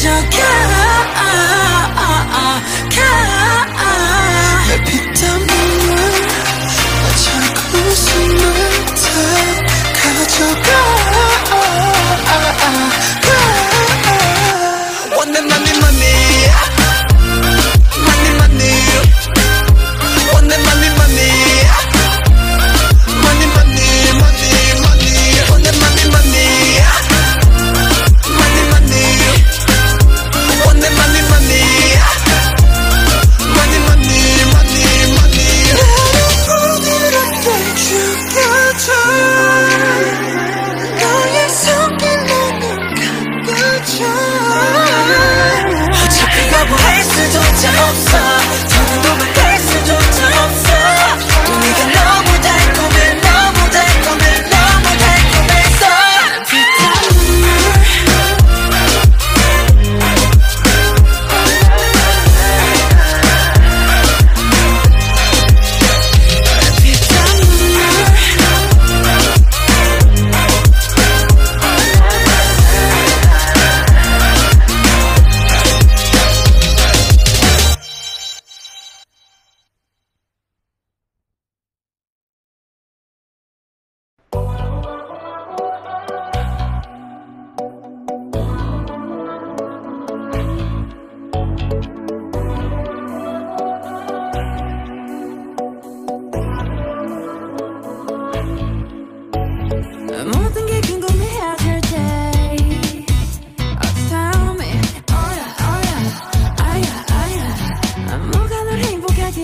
together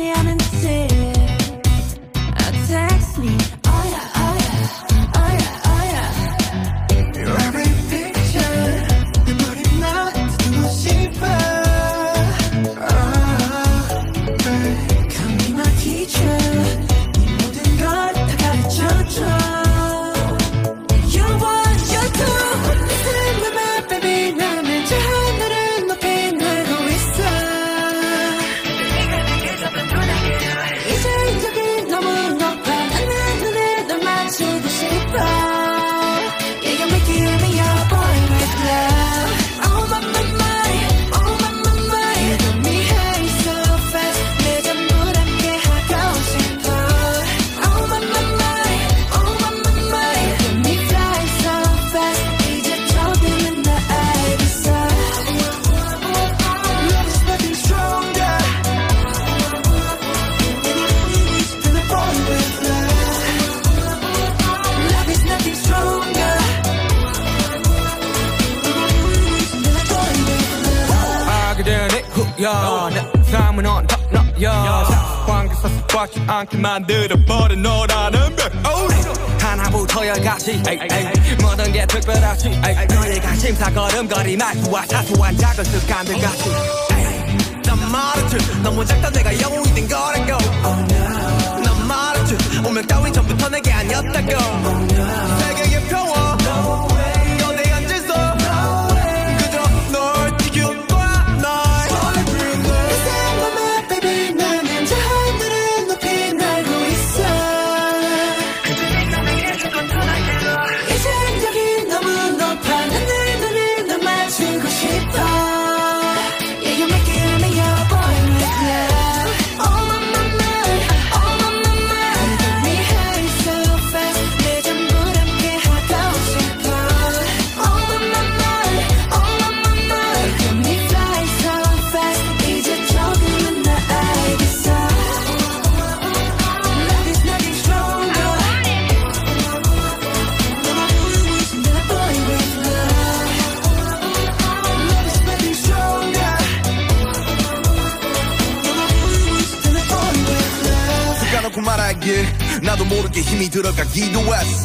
I am insane.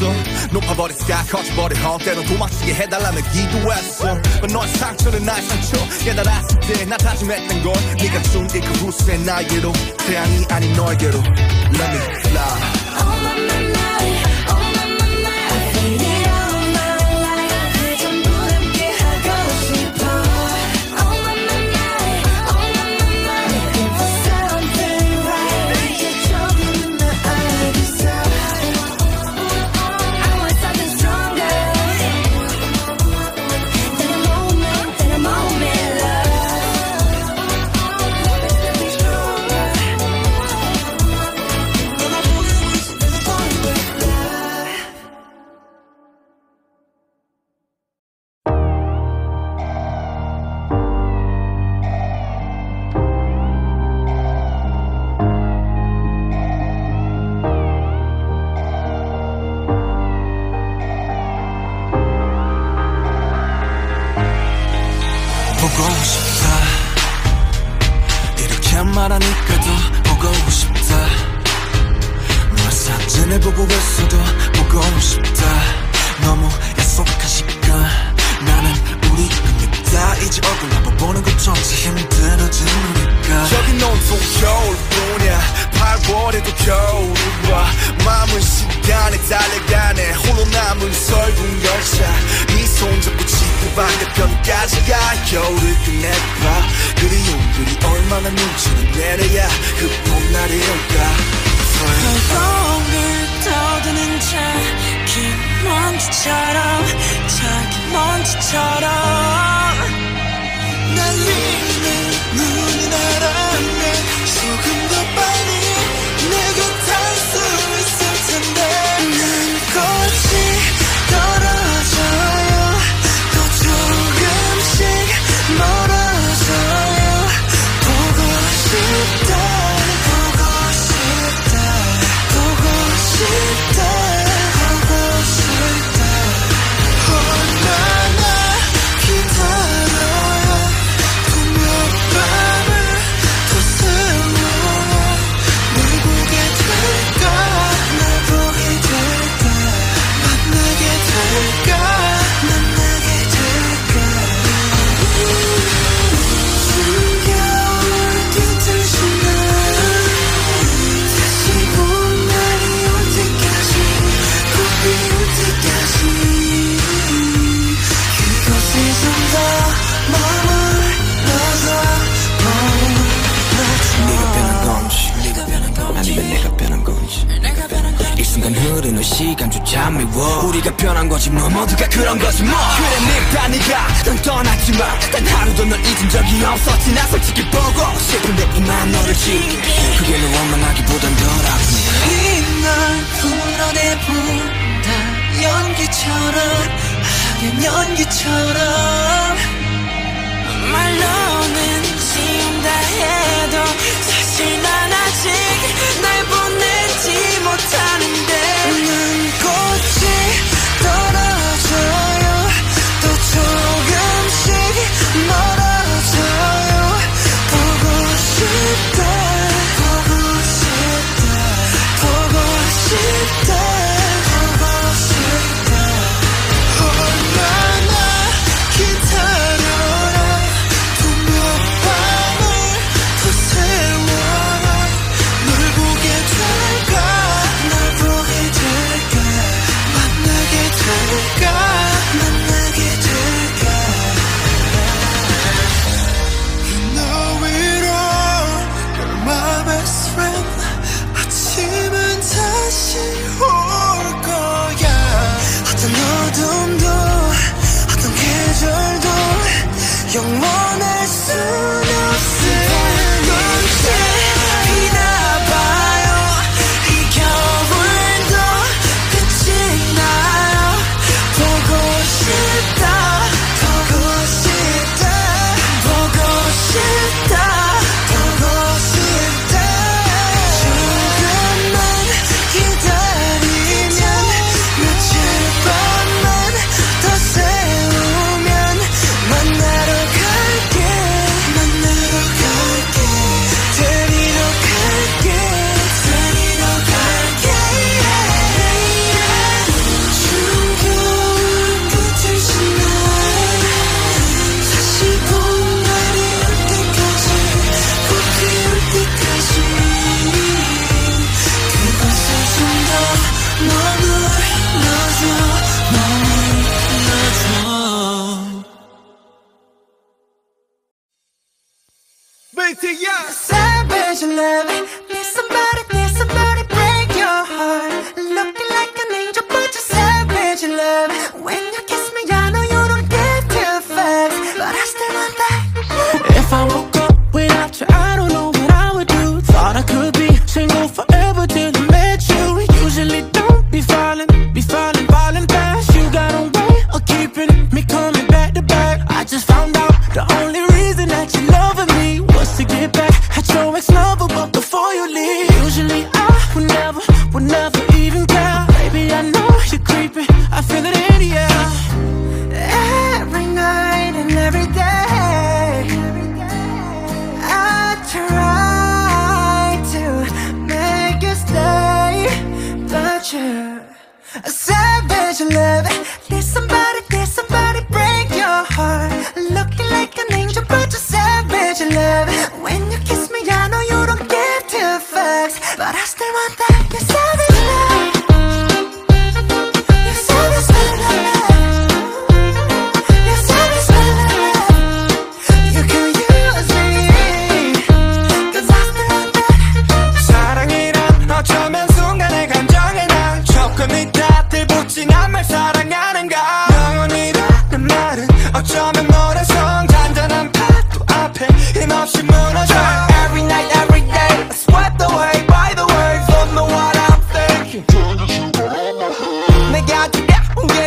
했어. 높아버린 sky 커져버린 헛대로 도망치게 해달라며 기도했어. But 너의 상처는 나의 상처. 깨달았을 때나 다짐했던 걸 네가 준이그 후세 나에게로 태양이 아닌 너에게로. Let me fly. All of my life. 서도 보고 싶다. 너무 약속한 시간. 나는 우리 끝났다. 이제 얼굴 한번 보는 것조차 힘들어지니까 여긴 온통 겨울뿐이야. 8월에도 겨울이 와 마음은 시간에 달려가네. 홀로 남은 설국 열차. 네손 잡고 지구 반대편까지 가. 겨울을 끝내봐. 그리운 그리 얼마나 눈치를 내려야 그 봄날이 올까? Don't 떠드는 자기 먼지처럼 자기 먼지처럼 난 네. 시간조차 미워. 우리가 변한 거지 뭐. 모두가 그런 거지 뭐. 그래 늙다 네가 난 떠났지만 단 하루도 널 잊은 적이 없었지. 나 솔직히 보고 싶은데 이만 너를 지우게. 그게 너 원망하기보단 더 아프네 이날 불러내본다. 연기처럼. 하얀 연기처럼. 말로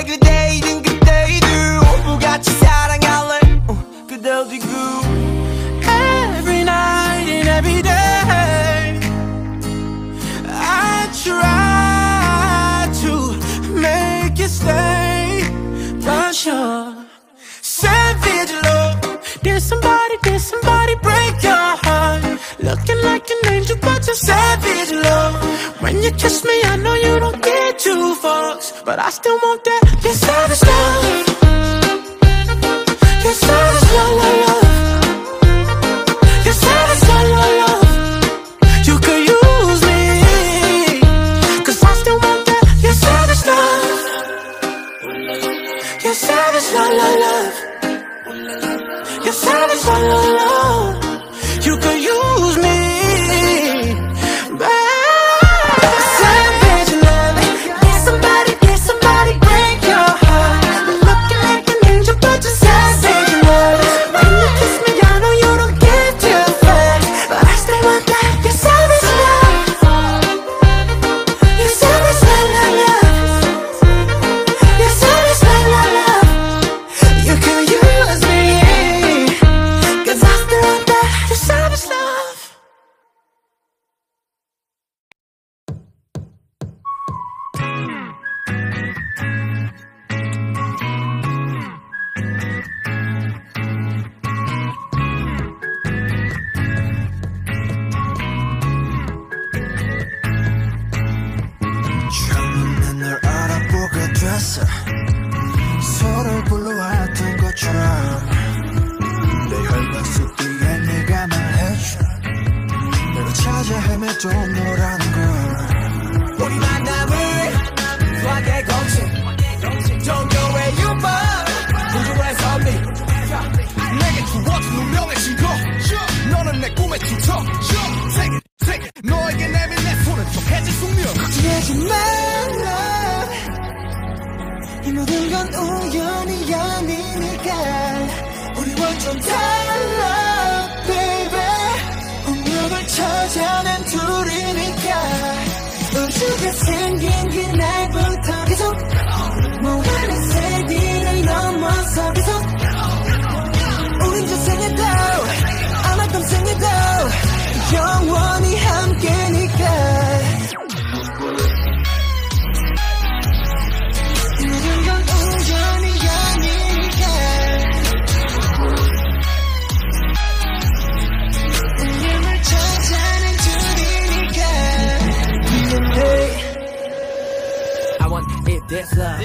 두려 but you're savage love. When you kiss me I know you don't get two fucks But I still want that, you're savage love You're savage love, 찾아 헤매도 너라는 걸. 우리 만남을 수학의 공식 종교의 유법. 우주의 섭리. 내게 주어진 운명의 신고 너는 내 꿈의 주처 세계 세계 너에게 내민 내 손은 족해진 숙명. 걱정하지 말라 이 모든 건 우연이 아니니까. 우리 완전 달라 찾아낸 둘이니까. 우주가 생긴 그날부터 계속 모하는 세기를 넘어서 계속 우린 저생에도 아마 평생에도 영원히 함께니까 this love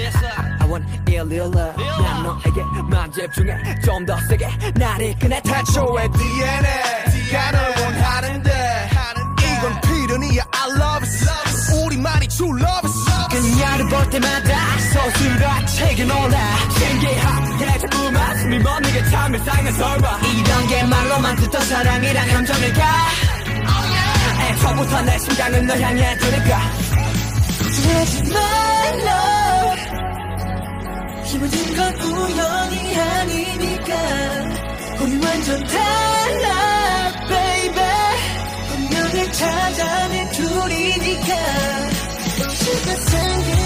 I want it real love 난 너에게 만 집중해 좀 더 세게 나를 꺼내 태초의 DNA DNA를 원하는데. 이건 필연이야. I love it. 우리만이 true love it. 그녀를 볼 때마다 서술화책에 놀라. 신기하게 자꾸만 숨이 멎는 게참 일상의 설마. 이런 게 말로만 듣던 사랑이란 감정일까? 애초부터 내 심장은 널 향해 두니까 걱정하지 말라 이 모든 건 우연이 아니니까 우리 완전 달라 baby. 운명을 찾아낸 둘이니까. 우주가 생긴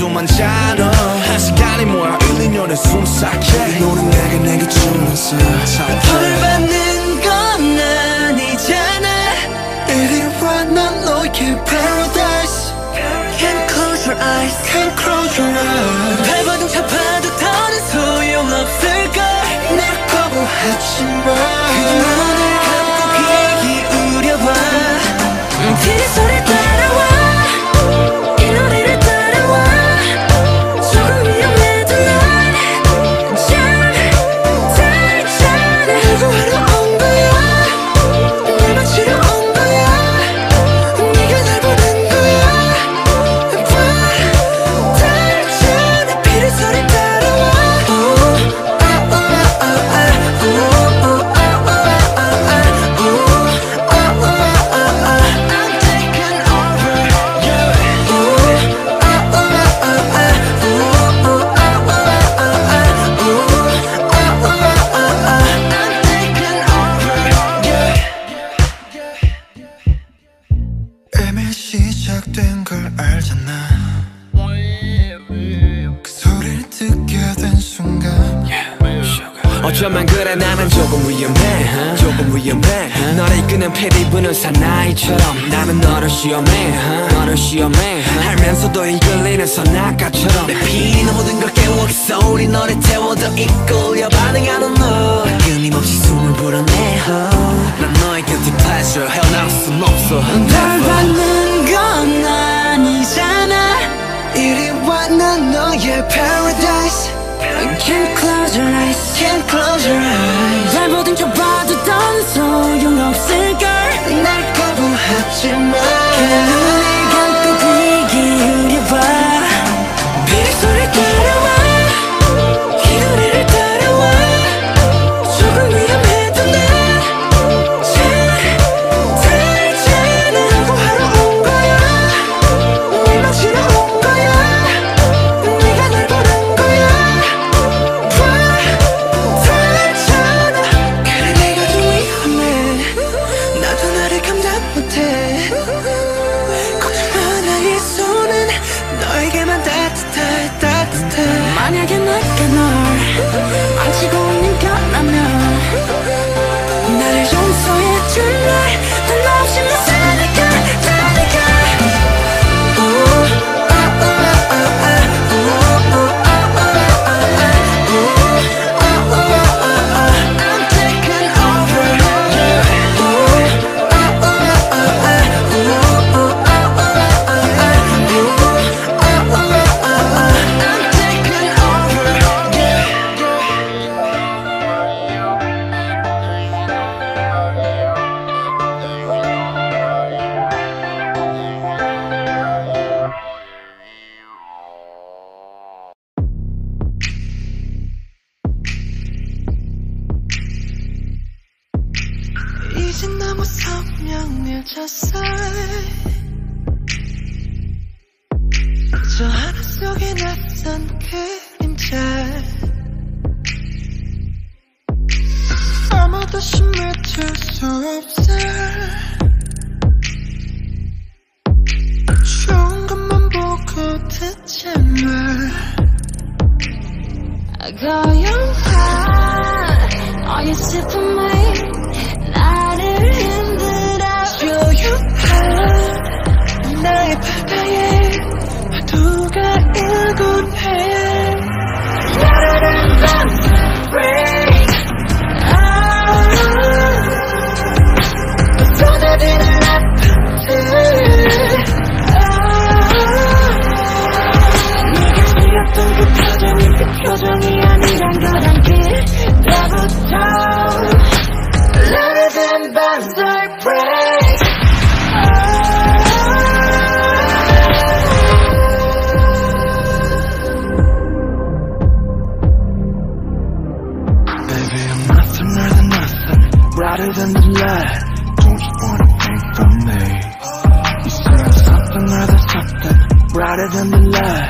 그래도 많잖아 한 시간이 뭐야? 1, 2년에 숨삭해. 이 노래 내가 내게 주면서 벌 받는 건 아니잖아 이리 와난 너의 paradise. Can't close your eyes Can't close your eyes. 발버둥 잡아도 더는 소용없을걸. 날 거부하지 마 위험해 알면서도 이끌리면서 나까처럼 내 피는 모든 걸 깨워 그 우리 너를 태워도 이끌려 반응하는 너 끊임없이 숨을 불어내 난 너의 guilty pleasure 헤어나올 순 없어. 널 받는 건 아니잖아. 이리 와난 너의 paradise. Can't close your eyes Can't close your eyes. 날 모든 걸 봐도 넌 소용없을걸. 날 거부하지 마. 보고 듣지 마 고요한 너의 슬픔이 나를 흔들어 조용한 나의 바다에 파도가 일곤 해 야라란 네가 그렸던 그 표정이 그 표정이 아니란 걸 알게 때부터 야라란 밤 break Baby, I'm nothing more than nothing Brighter than the light Don't you wanna think from me You say I'm something more than something Brighter than the light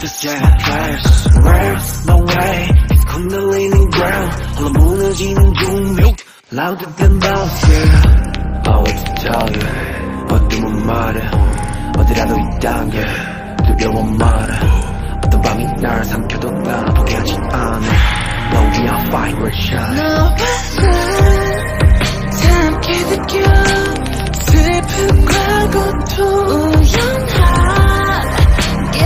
This yeah place Words, no way kundalini ground 홀로 무너지는 중력 Louder than yeah I want to tell you 어둠은 말해 어디라도 있단 게 두려워 말해 어떤 밤이 날 삼켜도 난 포기하지 않아 너 위한 vibration 너와 나 함께 느껴 슬픔과 고통 우연한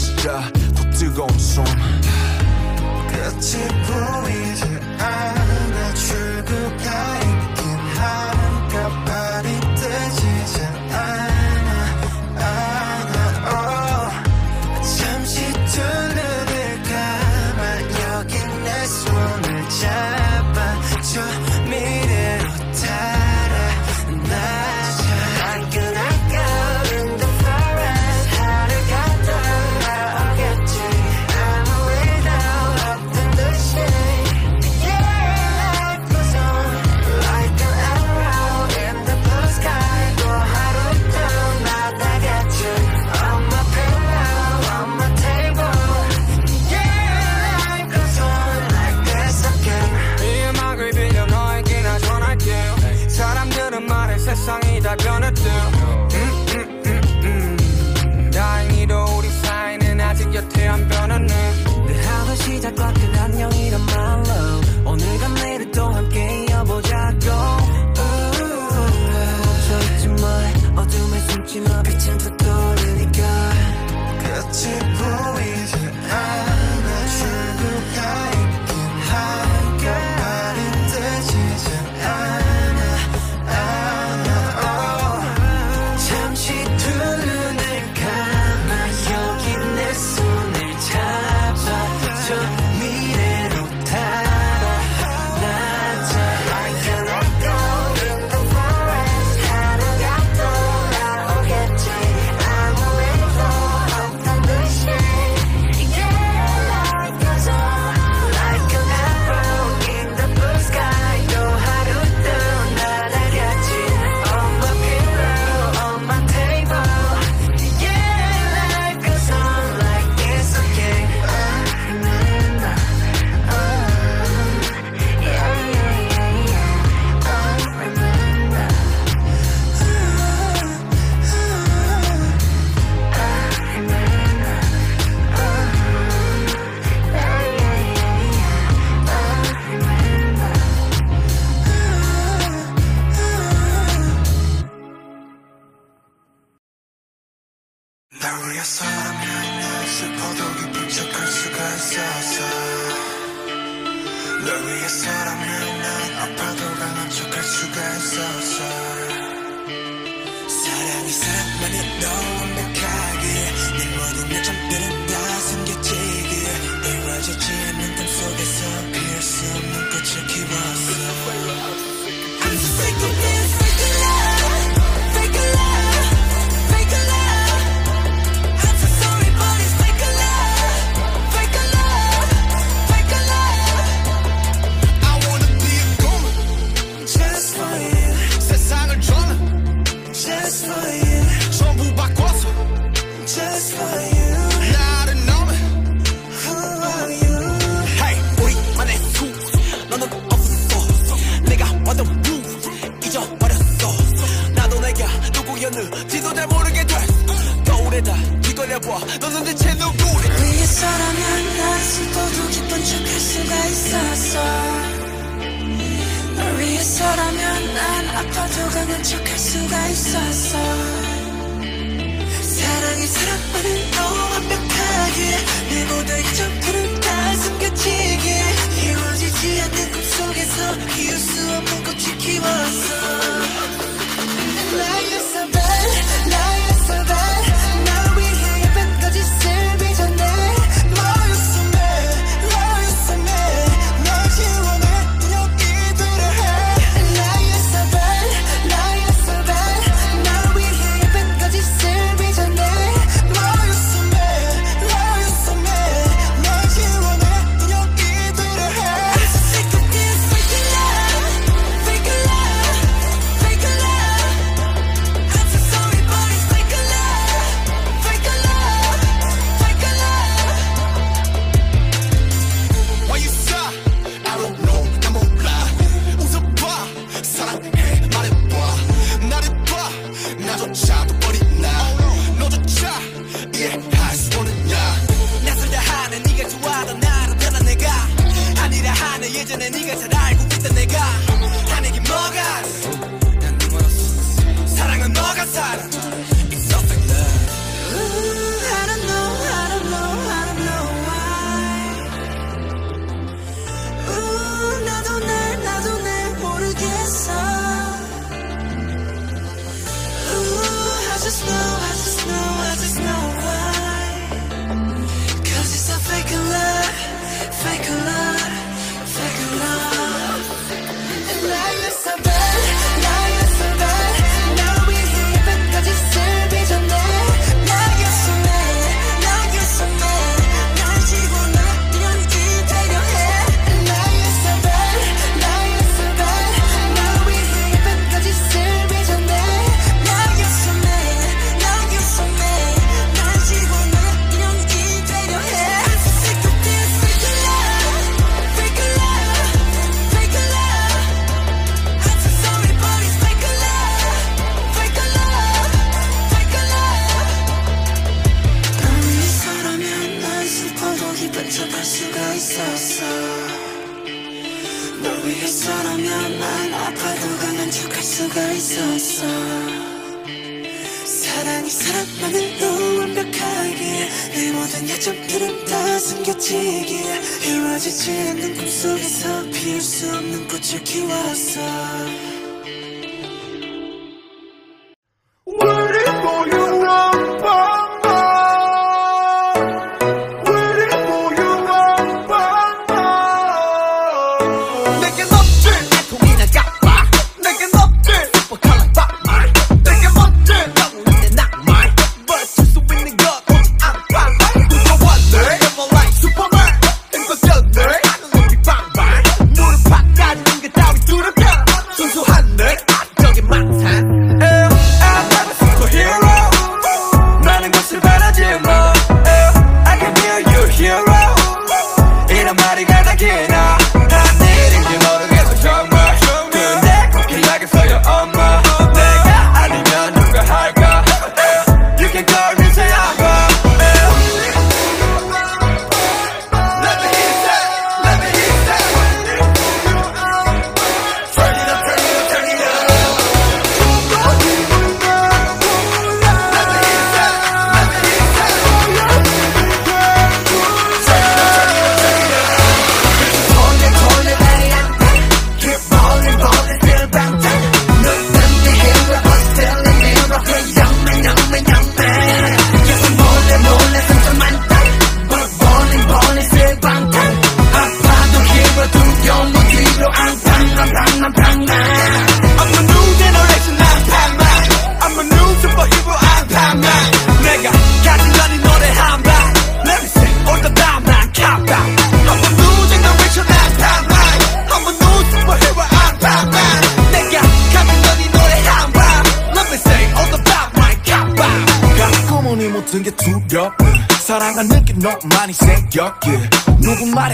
시자. 더 뜨거운 숨. 끝이 너는 대체 누구래 위에서라면 나였어도 기쁜 척할 수가 있었어. 널 위해서라면 난 아파도 강한 척할 수가 있었어. 사랑이 사랑만은 더 완벽하게 내 모든 이점들은 다 숨겨지게 이루어지지 않는 꿈속에서 이을 수 없는 꽃이 키웠어. And I guess I'm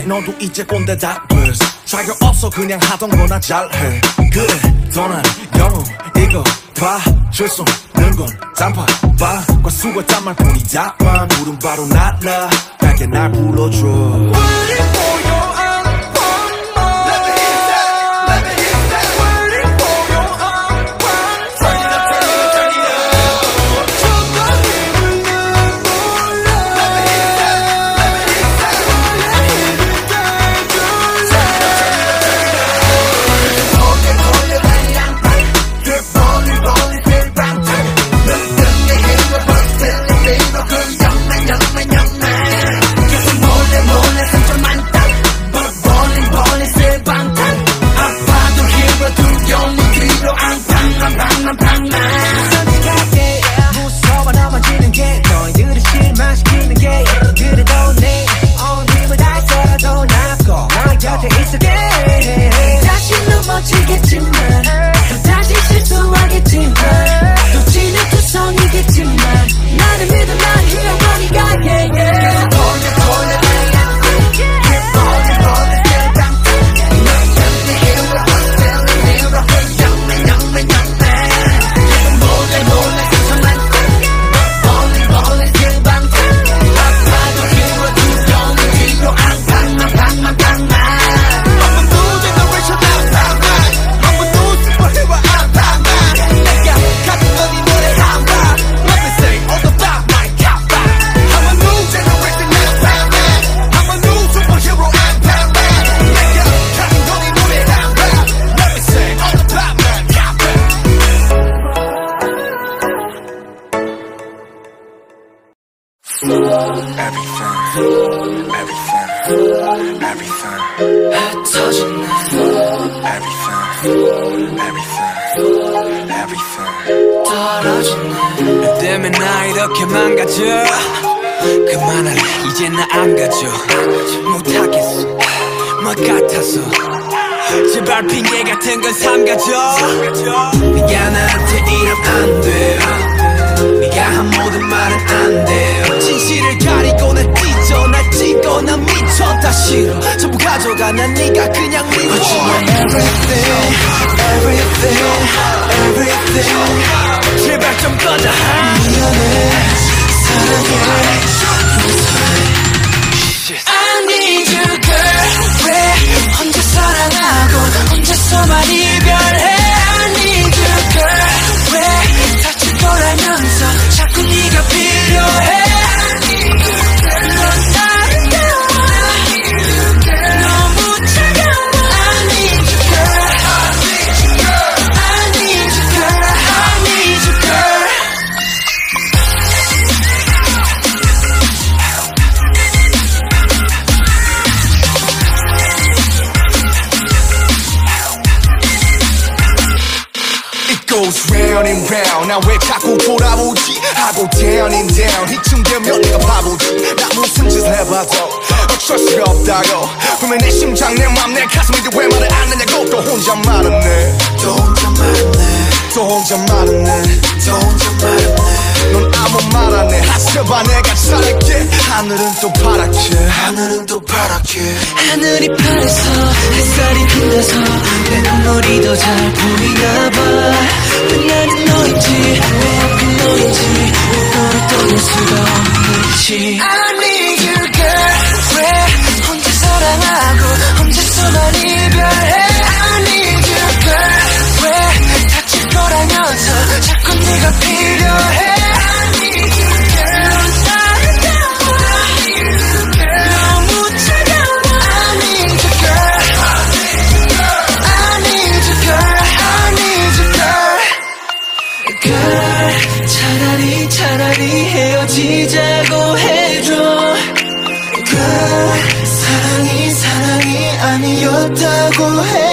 너도 이제 꼰대 다 됐어 자격 없어. 그냥 하던 거나 잘해. 그래 떠난 영웅 이거 봐 실수 는건 단팥빵과 수고 짠말 뿐이다만 물은 바로 날라 밝게 날 불러줘. 우리 보여 없다고. 분명 내 심장 내 맘 내 가슴인데 왜 말을 안 하냐고. 또 혼자 말았네. 또 혼자 말았네. 또 혼자 말았네. 또 혼자 말았네. 넌 아무 말 안 해. 하셔봐 내가 잘할게. 하늘은 또 파랗게. 하늘은 또 파랗게. 하늘이 파래서 햇살이 빛나서 내 눈물이 더 잘 보이나 봐왜 나는 너인지 왜 하필 너인지 너를 떠날 수가 없는지 사랑하고 혼자서만 이별해. I need you girl 왜 다칠 거라면서 자꾸 네가 필요해 아니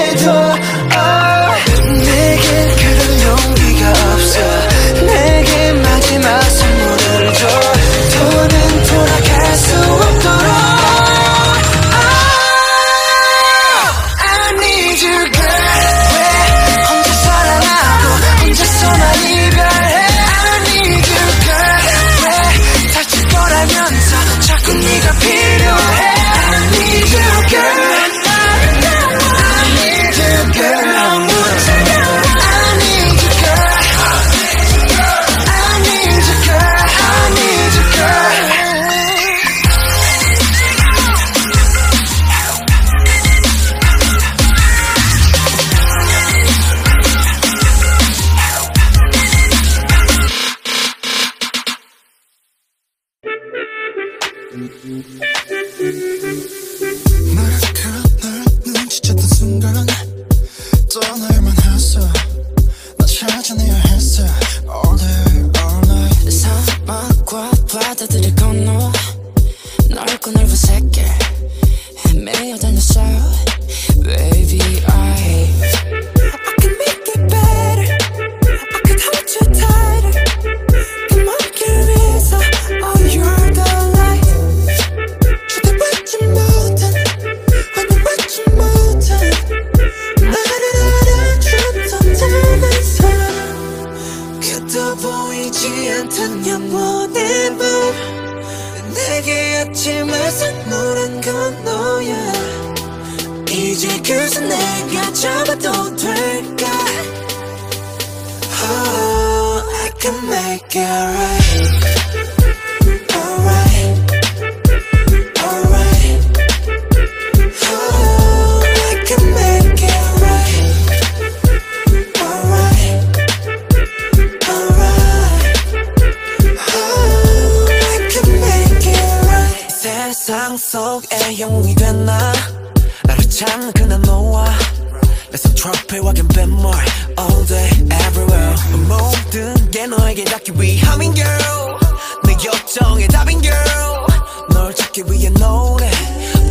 모든 게 너에게 닿기 위함인 girl. 내 요청의 답인 girl. 널 찾기 위해 노래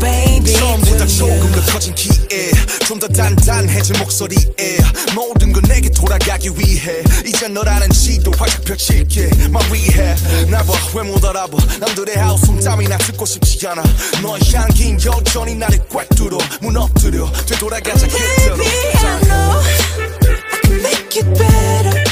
Baby. 처음보다 조금. 더 커진 키에 좀 더 단단해진 목소리에 모든 건 내게 돌아가기 위해. 이제 너라는 지도 활짝 펼칠게. My rehab 나봐 왜못 알아봐. 남들의 하우스 땀이나 듣고 싶지 않아. 너의 향긴 여전히 나를 꽉 뚫어 무너뜨려. 되돌아가자 그대로 Baby, I know I can make it better.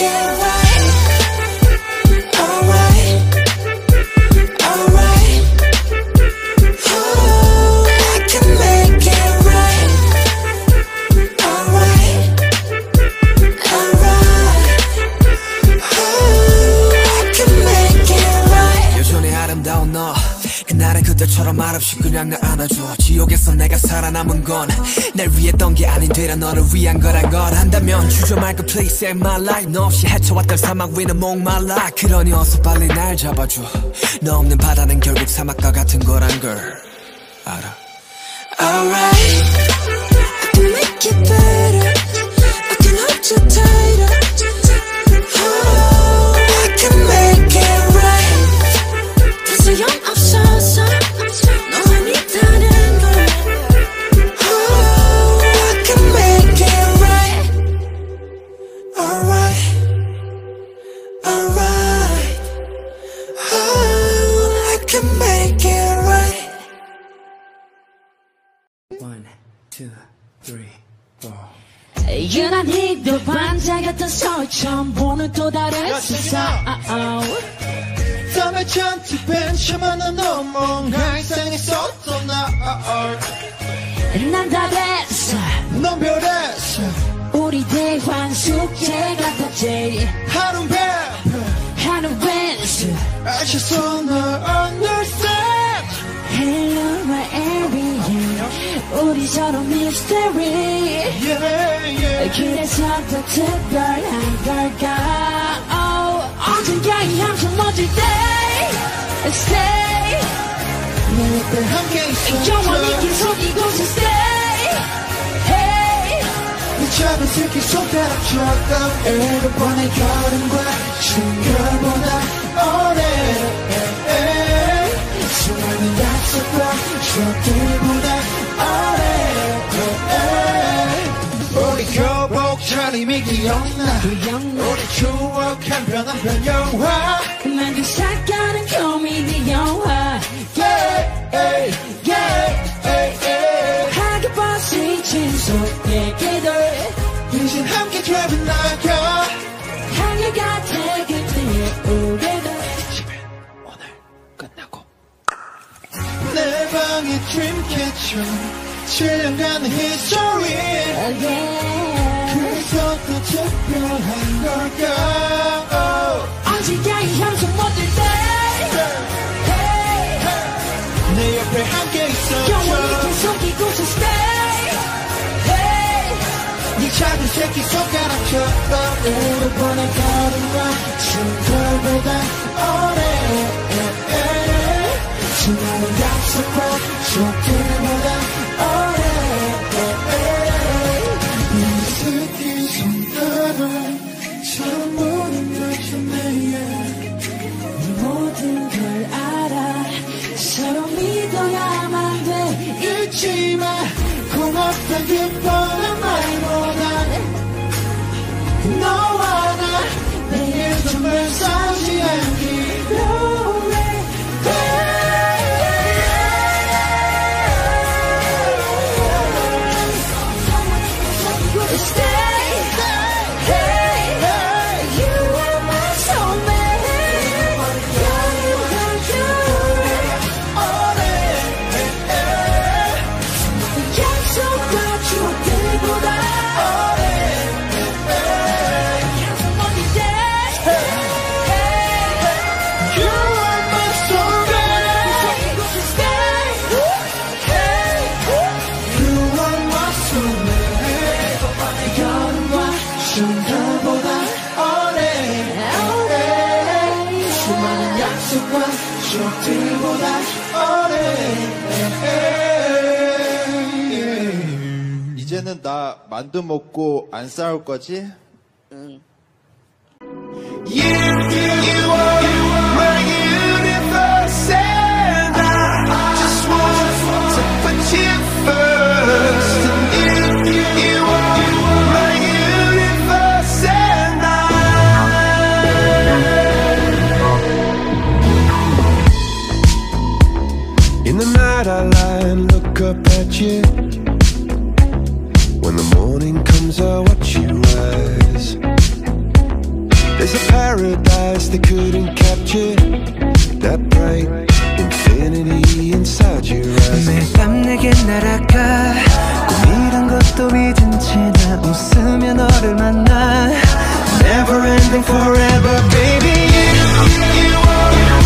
Yeah. 없이 그냥 날 안아줘 지옥에서 내가 살아남은 건 날 위했던 게 아닌 되려 너를 위한 거란 걸 한다면 주저 말고 please save my life 너 없이 헤쳐왔던 사막 위는 목말라 그러니 어서 빨리 날 잡아줘 너 없는 바다는 결국 사막과 같은 거란 걸 알아 Alright, I can make it better. I can hold you tighter. 서울 처음 보는 또 다른 세상. 땀에 잔뜩 벤치만은 너 뭔가 이상했었던 난다 됐어. 나넌 별했어. 우리 대환 숙제 같았지 하루 하는 왼수. I just wanna understand 우리 서로 미스터리 yeah, yeah. 그래서 더 특별한 걸까? Oh, 언젠가 이 함성 멎을 때. Stay. 내 옆에 함께 영원히 있어줘 계속 이곳에 stay. Hey. 이 작은 새끼 손가락처럼 일곱 번의 걸음과 충격보다 오래. 수많은 약속과 추억들보다 오래 우리 교복 차림이 기억나 우리 추억 한편 한편 영화 만들 시작하는 코미디 영화 yeah, yeah, yeah, yeah, yeah. 하게 버스 진속 얘기들 이젠 함께 drive dreamcatcher 7년간의 history. yeah. 그래서 더 특별한 걸까? 언젠가 이 함성 멎을 때. Hey 내 옆에 함께 영원히 있어줘 계속 이곳에 stay Hey. 네 작은 새끼 손가락처럼 일곱 번의 걸음과 충돌보다 오래. 수많은 약속과 추억들보다 이제는 나 만두 먹고 안 싸울 거지? You, you are my universe and I just want to put you first and you, you are my universe and In the night I lie and look up at you There's a paradise they couldn't capture That bright infinity inside your eyes 매일 밤 내게 날아가 꿈이란 것도 믿은 채나 웃으며 너를 만나 Never ending forever baby you are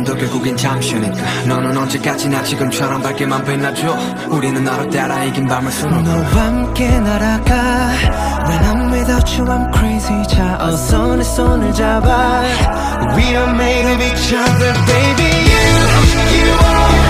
시련도 결국엔 잠시니까. 너는 언제까지나 지금처럼 밝게만 빛나줘. 우리는 너를 따라 이긴 밤을 수놓아 너와 함께 날아가. When I'm without you I'm crazy. 자 어서 내 손을 잡아. We are made of each other, baby. You, you are